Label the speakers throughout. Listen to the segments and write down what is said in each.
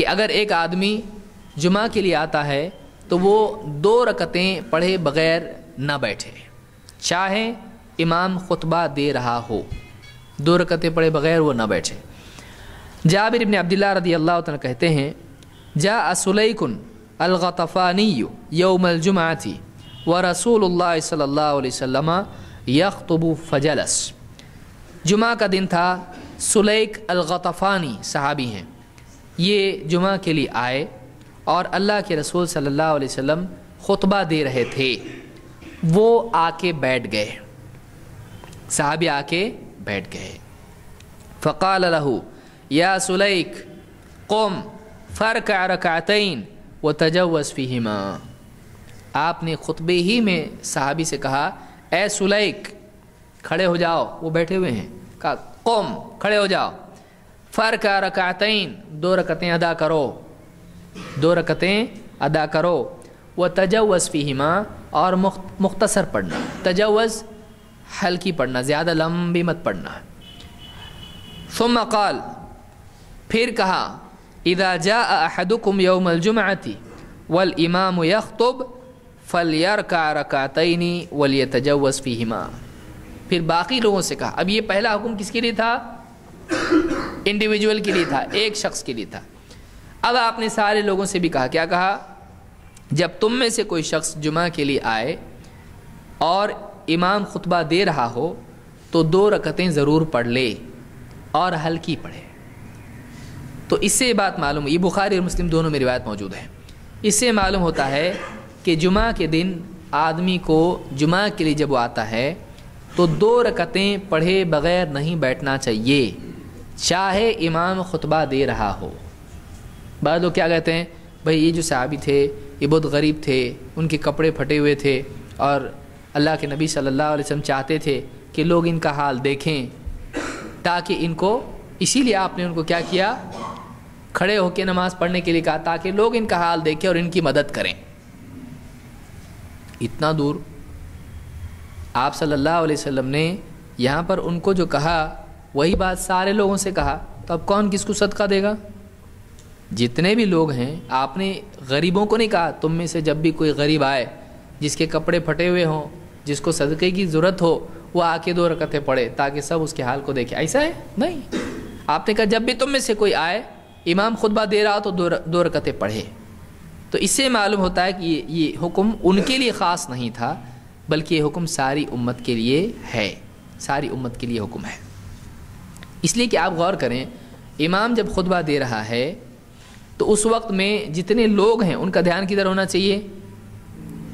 Speaker 1: कि अगर एक आदमी जुमा के लिए आता है तो वो दो रकतें पढ़े बगैर ना बैठे। चाहे इमाम खुतबा दे रहा हो, दो रकतें पढ़े बगैर वो ना बैठे। जाबिर इबन अब्दुल्ला रदी अल्लाह कहते हैं, जा असलैकुन अलगतफ़ानी यौमलजुमाती व रसूल अलैहि वसल्लम यख्तबु फजलस। जुमा का दिन था, सुलैक अलगतफ़ानी सहाबी हैं। ये जुमा के लिए आए और अल्लाह के रसूल सल्लल्लाहु अलैहि वसल्लम खुतबा दे रहे थे। वो आके बैठ गए। साहबी आके बैठ गए। फ़काल लहू, या सुलैक, कौम, फ़र्क रकातैन, व तजवस फ़ीहिमा। आपने खुतबे ही में साहबी से कहा, ए सुलैक, खड़े हो जाओ। वो बैठे हुए हैं। कहा, कौम, खड़े हो जाओ। फ़र्क रकातैन। दो रकतें अदा करो। दो रकतें अदा करो। व तजवस फ़ीहिमा और मुख्तसर पढ़ना। तजवज़ हल्की पढ़ना, ज़्यादा लंबी मत पढ़ना। सुम काल, फिर कहा इदा जा अहदुकुम यौमलजुमती वल इमाम यख्तुब फलियर का रकातनी वलिय तजवस फ़ीहिमा। फिर बाकी लोगों से कहा, अब ये पहला हुक्म किसके लिए था? इंडिविजुअल के लिए था, एक शख्स के लिए था। अब आपने सारे लोगों से भी कहा, क्या कहा? जब तुम में से कोई शख्स जुमा के लिए आए और इमाम खुतबा दे रहा हो तो दो रकतें ज़रूर पढ़ ले और हल्की पढ़े। तो इससे बात मालूम, ये बुखारी और मुस्लिम दोनों में रिवायत मौजूद है। इससे मालूम होता है कि जुमा के दिन आदमी को जुमा के लिए जब वो आता है तो दो रकतें पढ़े बगैर नहीं बैठना चाहिए। चाहे इमाम खुतबा दे रहा हो। बाद लोग क्या कहते हैं, भाई, ये जो साहबी थे, ये बहुत गरीब थे, उनके कपड़े फटे हुए थे और अल्लाह के नबी सल्लल्लाहु अलैहि वसल्लम चाहते थे कि लोग इनका हाल देखें, ताकि इनको, इसीलिए आपने उनको क्या किया, खड़े होकर नमाज़ पढ़ने के लिए कहा, ताकि लोग इनका हाल देखें और इनकी मदद करें। इतना दूर आप सल्लल्लाहु अलैहि वसल्लम ने यहाँ पर उनको जो कहा वही बात सारे लोगों से कहा तो अब कौन किसको सदका देगा? जितने भी लोग हैं, आपने गरीबों को नहीं कहा, तुम में से जब भी कोई गरीब आए, जिसके कपड़े फटे हुए हों, जिसको सदक़े की ज़रूरत हो, वो आके दो रकतें पढ़े, ताकि सब उसके हाल को देखे। ऐसा है? नहीं। आपने कहा, जब भी तुम में से कोई आए, इमाम खुतबा दे रहा हो तो दो दो रकतें पढ़े। तो इससे मालूम होता है कि ये ये हुक्म उनके लिए ख़ास नहीं था, बल्कि ये हुक्म सारी उम्मत के लिए है। सारी उम्मत के लिए हुक्म है। इसलिए कि आप गौर करें, इमाम जब खुतबा दे रहा है तो उस वक्त में जितने लोग हैं, उनका ध्यान किधर होना चाहिए?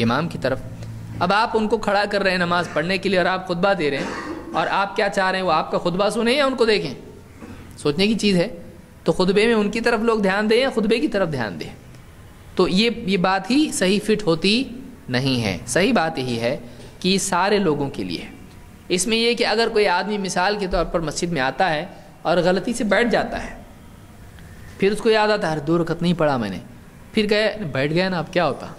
Speaker 1: इमाम की तरफ़। अब आप उनको खड़ा कर रहे हैं नमाज़ पढ़ने के लिए और आप खुतबा दे रहे हैं, और आप क्या चाह रहे हैं, वो आपका खुतबा सुने या उनको देखें? सोचने की चीज़ है। तो खुतबे में उनकी तरफ़ लोग ध्यान दें या खुतबे की तरफ़ ध्यान दें? तो ये ये बात ही सही फिट होती नहीं है। सही बात यही है कि सारे लोगों के लिए इसमें यह कि अगर कोई आदमी मिसाल के तौर पर मस्जिद में आता है और गलती से बैठ जाता है, फिर उसको याद आता है दो रखत नहीं पढ़ा मैंने। फिर गए बैठ गया ना, अब क्या होता?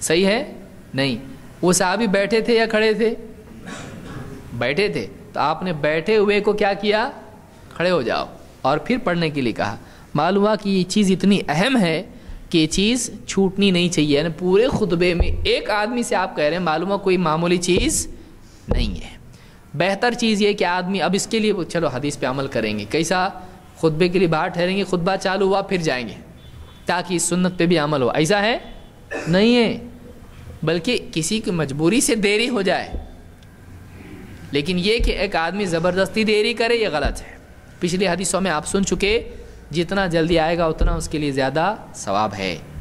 Speaker 1: सही है? नहीं। वो साहब ही बैठे थे या खड़े थे? बैठे थे। तो आपने बैठे हुए को क्या किया? खड़े हो जाओ। और फिर पढ़ने के लिए कहा, मालूम हुआ कि ये चीज़ इतनी अहम है कि ये चीज़ छूटनी नहीं चाहिए। यानी पूरे खुतबे में एक आदमी से आप कह रहे हैं, मालूम हुआ कोई मामूली चीज़ नहीं है। बेहतर चीज़ ये कि आदमी अब इसके लिए, चलो हदीस पे अमल करेंगे। कैसा? खुतबे के लिए बाहर ठहरेंगे, खुतबा चालू हुआ, फिर जाएँगे। ताकि इस सुन्नत पे भी अमल हो। ऐसा है? नहीं है। बल्कि किसी की मजबूरी से देरी हो जाए। लेकिन ये कि एक आदमी ज़बरदस्ती देरी करे, ये गलत है। पिछली हदीसों में आप सुन चुके, जितना जल्दी आएगा, उतना उसके लिए ज़्यादा सवाब है।